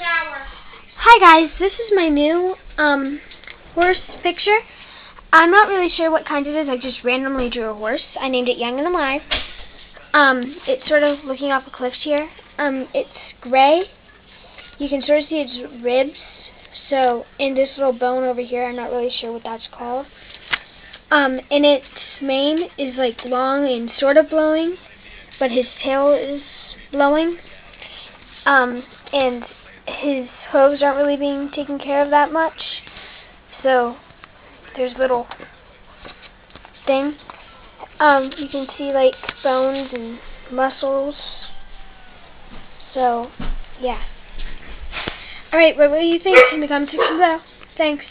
Hi guys, this is my new um horse picture. I'm not really sure what kind it is. I just randomly drew a horse. I named it Young and Alive. Um, it's sort of looking off a cliff here. Um, it's gray. You can sort of see its ribs. So, in this little bone over here, I'm not really sure what that's called. Um, and its mane is like long and sort of blowing, but his tail is blowing. Um, and his hooves aren't really being taken care of that much. So there's little thing. Um, you can see like bones and muscles. So yeah. Alright, what do you think in the comment section below? Thanks.